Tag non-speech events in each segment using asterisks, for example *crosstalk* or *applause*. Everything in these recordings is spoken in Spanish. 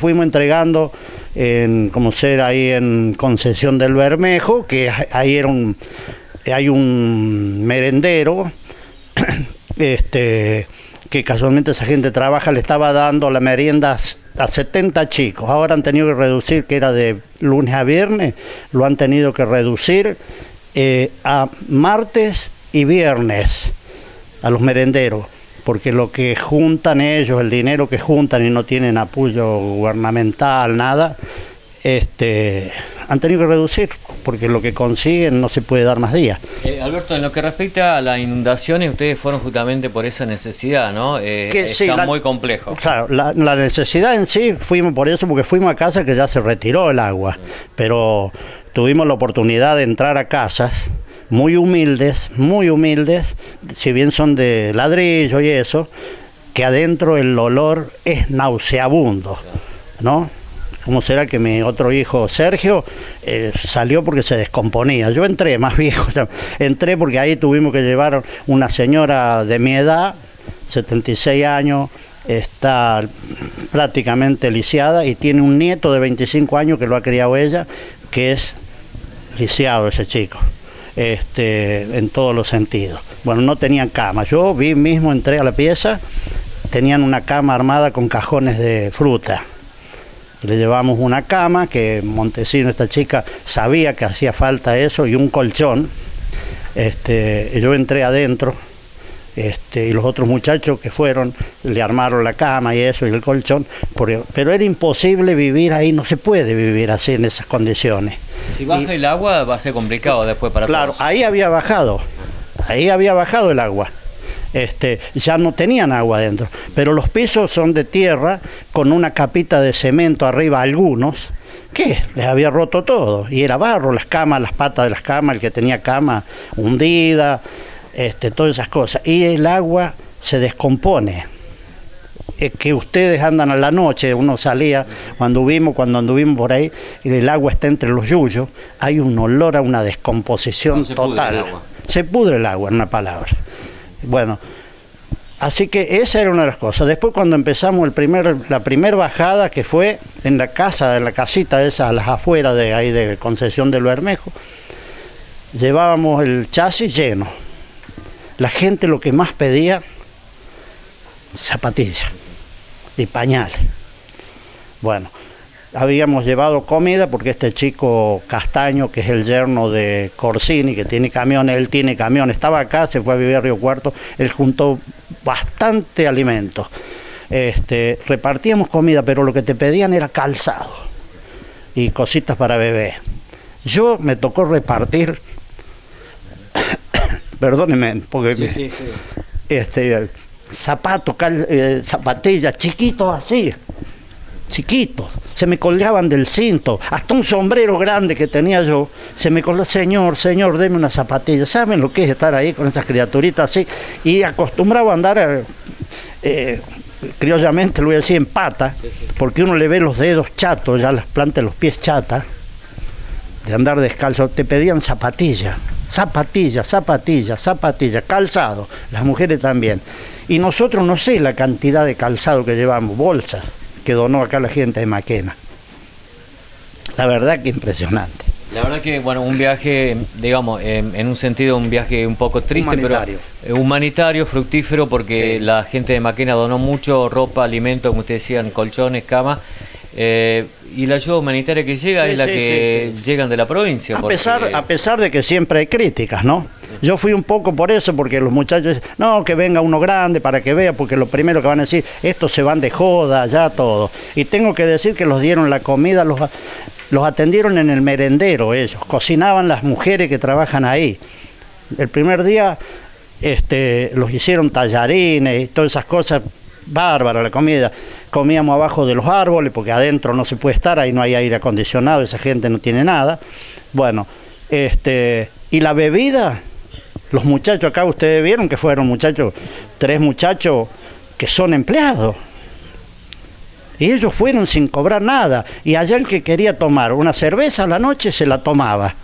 Fuimos entregando, en, como ser ahí en Concesión del Bermejo, que ahí era un, hay un merendero, *coughs* este, que casualmente esa gente trabaja, le estaba dando la merienda a 70 chicos. Ahora han tenido que reducir, que era de lunes a viernes, lo han tenido que reducir eh, a martes y viernes a los merenderos, porque lo que juntan ellos, el dinero que juntan y no tienen apoyo gubernamental, nada, este, han tenido que reducir, porque lo que consiguen no se puede dar más días. Eh, Alberto, en lo que respecta a las inundaciones, ustedes fueron justamente por esa necesidad, ¿no? Eh, está muy complejo. Claro, la, la, necesidad en sí fuimos por eso, porque fuimos a casa que ya se retiró el agua, pero tuvimos la oportunidad de entrar a casas muy humildes, muy humildes, si bien son de ladrillo y eso, que adentro el olor es nauseabundo, ¿no? ¿Cómo será que mi otro hijo Sergio eh, salió porque se descomponía? Yo entré más *laughs* viejo, entré porque ahí tuvimos que llevar una señora de mi edad, 76 años, está prácticamente lisiada y tiene un nieto de 25 años que lo ha criado ella, que es lisiado ese chico este, en todos los sentidos. Bueno, no tenían cama. Yo vi mismo, entré a la pieza, tenían una cama armada con cajones de fruta. le llevamos una cama que Montesino, esta chica, sabía que hacía falta eso y un colchón. Este, yo entré adentro este, y los otros muchachos que fueron le armaron la cama y eso y el colchón, pero era imposible vivir ahí, no se puede vivir así en esas condiciones. Si baja el agua va a ser complicado después para Claro, ahí había bajado, ahí había bajado el agua. Este, ya no tenían agua adentro, pero los pisos son de tierra con una capita de cemento arriba algunos, que les había roto todo, y era barro, las camas, las patas de las camas, el que tenía cama hundida, este, todas esas cosas. Y el agua se descompone que ustedes andan a la noche, uno salía cuando vimos, cuando anduvimos por ahí, y el agua está entre los yuyos, hay un olor a una descomposición total. Se pudre el agua, en una palabra. Bueno, así que esa era una de las cosas. Después cuando empezamos el primer, la primera bajada, que fue en la casa, en la casita esa, a las afueras de ahí de Concesión del Bermejo, llevábamos el chasis lleno. La gente lo que más pedía, zapatillas y pañales. Bueno, habíamos llevado comida porque este chico Castaño, que es el yerno de Corsini, que tiene camiones, él tiene camiones, estaba acá, se fue a vivir a Río Cuarto, él juntó bastante alimento. Este, repartíamos comida, pero lo que te pedían era calzado y cositas para bebé. Yo me tocó repartir, perdónenme, porque sí, sí, sí. Este, zapatos, eh, zapatillas, chiquitos así, chiquitos, se me colgaban del cinto, hasta un sombrero grande que tenía yo, se me colgó, señor, señor, deme una zapatilla, ¿saben lo que es estar ahí con esas criaturitas así? Y acostumbrado a andar, eh, eh, criollamente lo voy a decir, en pata, porque uno le ve los dedos chatos, ya las plantas de los pies chatas, de andar descalzo, te pedían zapatillas zapatillas, zapatillas, zapatillas, calzado, las mujeres también. Y nosotros no sé la cantidad de calzado que llevamos, bolsas que donó acá la gente de Maquena. La verdad que impresionante. La verdad que, bueno, un viaje, digamos, en, un sentido un viaje un poco triste, humanitario. pero eh, humanitario, fructífero, porque la gente de Maquena donó mucho, ropa, alimento, como ustedes decían, colchones, camas. Eh, y la ayuda humanitaria que llega es la que llegan de la provincia. A, pesar, a pesar de que siempre hay críticas, ¿no? Yo fui un poco por eso, porque los muchachos dicen, no, que venga uno grande para que vea, porque lo primero que van a decir, estos se van de joda, ya todo. Y tengo que decir que los dieron la comida, los, los atendieron en el merendero ellos, cocinaban las mujeres que trabajan ahí. El primer día este, los hicieron tallarines y todas esas cosas bárbara la comida. Comíamos abajo de los árboles porque adentro no se puede estar, ahí no hay aire acondicionado, esa gente no tiene nada. Bueno, este, y la bebida, los muchachos acá ustedes vieron que fueron muchachos, tres muchachos que son empleados. Y ellos fueron sin cobrar nada. Y allá el que quería tomar una cerveza a la noche se la tomaba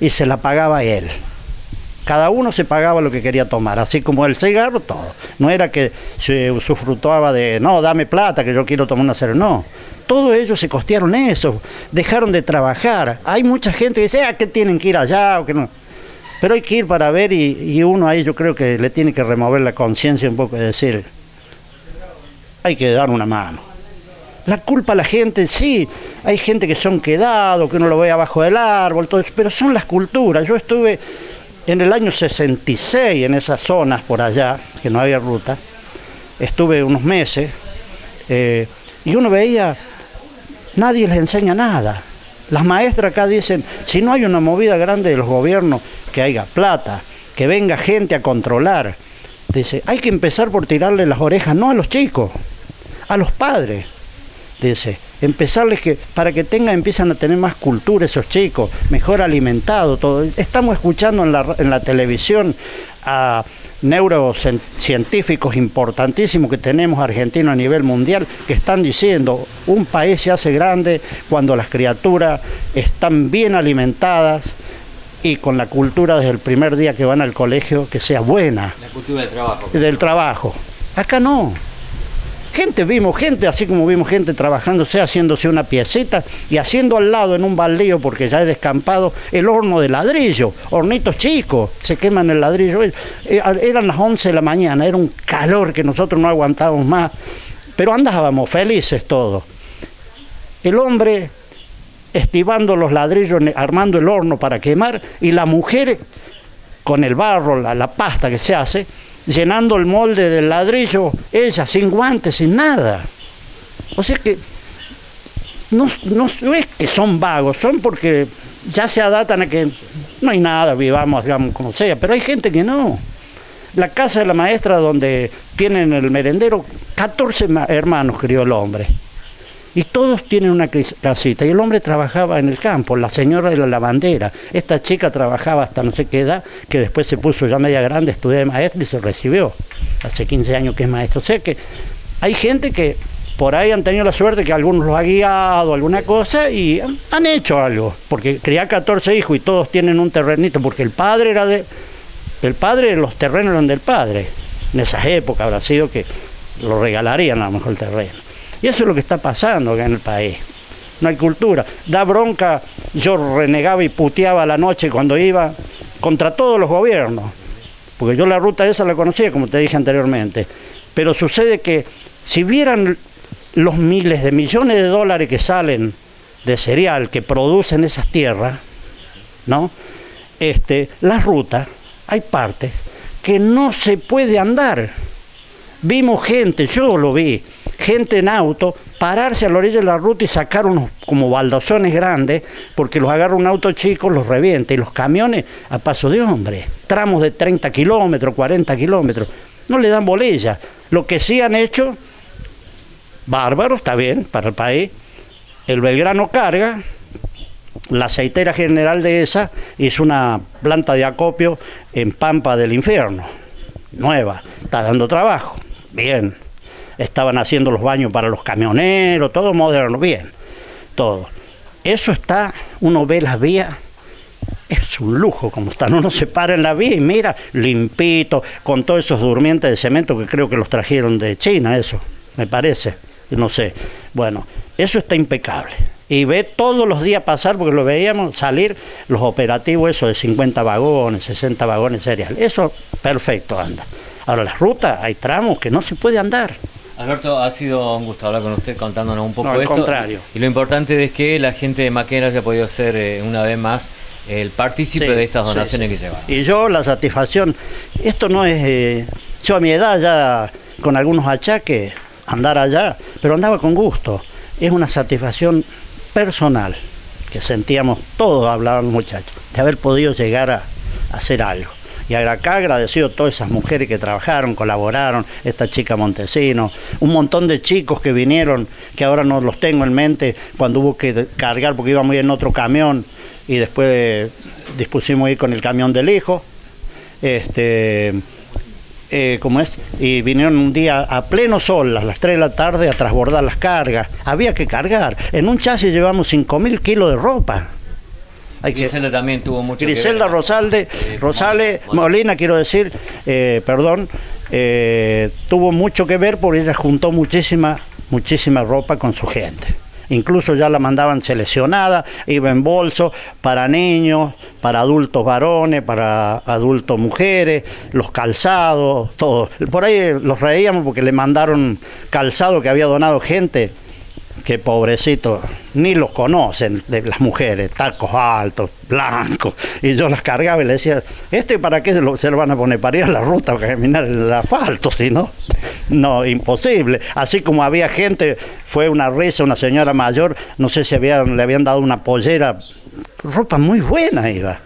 y se la pagaba él. Cada uno se pagaba lo que quería tomar, así como el cigarro, todo. No era que se usufrutuaba de, no, dame plata, que yo quiero tomar una cerveza. No, todos ellos se costearon eso, dejaron de trabajar. Hay mucha gente que dice, ah, que tienen que ir allá o que no. Pero hay que ir para ver y, y uno ahí yo creo que le tiene que remover la conciencia un poco y decir, hay que dar una mano. La culpa a la gente, sí, hay gente que son quedados, que uno lo ve abajo del árbol, todo eso, pero son las culturas. Yo estuve en el año 66 en esas zonas por allá, que no había ruta, estuve unos meses eh, y uno veía, nadie les enseña nada. Las maestras acá dicen, si no hay una movida grande de los gobiernos, que haya plata, que venga gente a controlar, dice, hay que empezar por tirarle las orejas no a los chicos, a los padres dice, empezarles que para que tengan, empiezan a tener más cultura esos chicos, mejor alimentados, todo. Estamos escuchando en la, en la televisión a neurocientíficos importantísimos que tenemos argentinos a nivel mundial que están diciendo un país se hace grande cuando las criaturas están bien alimentadas y con la cultura desde el primer día que van al colegio que sea buena. La cultura del trabajo. Del trabajo. Acá no. Gente, vimos gente, así como vimos gente trabajándose, haciéndose una piecita y haciendo al lado en un baldío, porque ya he descampado, el horno de ladrillo, hornitos chicos, se queman el ladrillo. Eh, eran las 11 de la mañana, era un calor que nosotros no aguantábamos más, pero andábamos felices todos. El hombre estivando los ladrillos, armando el horno para quemar, y la mujer con el barro, la pasta que se hace, llenando el molde del ladrillo, ella, sin guantes, sin nada. O sea que no, no es que son vagos, son porque ya se adaptan a que no hay nada, vivamos, digamos, como sea, pero hay gente que no. La casa de la maestra donde tienen el merendero, 14 hermanos crió el hombre y todos tienen una casita. Y el hombre trabajaba en el campo, la señora de la lavandera. Esta chica trabajaba hasta no sé qué edad, que después se puso ya media grande, estudió de maestra y se recibió. Hace 15 años que es maestro. O sea que hay gente que por ahí han tenido la suerte que algunos los ha guiado, alguna cosa, y han hecho algo. Porque cría 14 hijos y todos tienen un terrenito, porque el padre era de. El padre, los terrenos eran del padre. En esas épocas habrá sido que lo regalarían a lo mejor el terreno. Y eso es lo que está pasando acá en el país. No hay cultura. Da bronca, yo renegaba y puteaba la noche cuando iba contra todos los gobiernos. Porque yo la ruta esa la conocía, como te dije anteriormente. Pero sucede que si vieran los miles de millones de dólares que salen de cereal que producen esas tierras, ¿no? Este, las rutas, hay partes que no se puede andar. Vimos gente, yo lo vi, gente en auto, pararse a la orilla de la ruta y sacar unos como baldosones grandes, porque los agarra un auto chico, los revienta, y los camiones a paso de hombre, tramos de 30 kilómetros, 40 kilómetros, no le dan bolilla. Lo que sí han hecho, bárbaro, está bien, para el país, el Belgrano carga, la aceitera general de esa hizo una planta de acopio en Pampa del Infierno, nueva, está dando trabajo, bien, estaban haciendo los baños para los camioneros, todo moderno, bien, todo. Eso está, uno ve las vías, es un lujo como están, uno se para en la vía y mira, limpito, con todos esos durmientes de cemento que creo que los trajeron de China, eso, me parece, no sé. Bueno, eso está impecable. Y ve todos los días pasar, porque lo veíamos salir los operativos, eso de 50 vagones, 60 vagones serial. Eso perfecto anda. Ahora, las rutas, hay tramos que no se puede andar. Alberto, ha sido un gusto hablar con usted contándonos un poco no, al contrario. Y lo importante es que la gente de Maquena haya podido ser eh, una vez más el partícipe de estas donaciones que llevan. Y yo la satisfacción, esto no es, eh, yo a mi edad ya con algunos achaques, andar allá, pero andaba con gusto. Es una satisfacción personal que sentíamos todos, hablaban muchachos, de haber podido llegar a hacer algo. Y acá agradecido a todas esas mujeres que trabajaron, colaboraron, esta chica Montesino, un montón de chicos que vinieron, que ahora no los tengo en mente, cuando hubo que cargar porque íbamos en otro camión y después dispusimos ir con el camión del hijo. Este, eh, como es, y vinieron un día a pleno sol, a las 3 de la tarde, a transbordar las cargas. Había que cargar. En un chasis llevamos 5.000 kilos de ropa. Griselda también tuvo mucho Griselda Rosalde, Rosales, Molina, quiero decir, eh, perdón, eh, tuvo mucho que ver porque ella juntó muchísima, muchísima ropa con su gente. Incluso ya la mandaban seleccionada, iba en bolso para niños, para adultos varones, para adultos mujeres, los calzados, todo. Por ahí los reíamos porque le mandaron calzado que había donado gente que pobrecito, ni los conocen de las mujeres, tacos altos, blancos, y yo las cargaba y le decía, ¿este para qué se lo, se van a poner? Para ir a la ruta, para caminar el asfalto, si no, no, imposible. Así como había gente, fue una risa, una señora mayor, no sé si le habían dado una pollera, ropa muy buena iba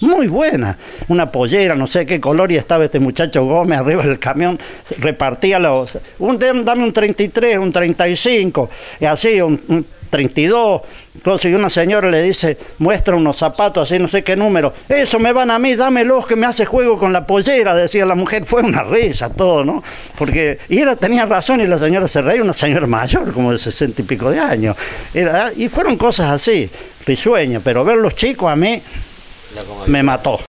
muy buena. Una pollera, no sé qué color, y estaba este muchacho Gómez arriba del camión, repartía los. Un, dame un 33, un 35, y así, un, 32. Entonces, y una señora le dice, muestra unos zapatos así, no sé qué número. Eso me van a mí, dámelos que me hace juego con la pollera, decía la mujer. Fue una risa todo, ¿no? Porque, y era, tenía razón, y la señora se reía, una señora mayor, como de sesenta y pico de años. Era, y fueron cosas así, risueñas, pero ver los chicos a mí me mató.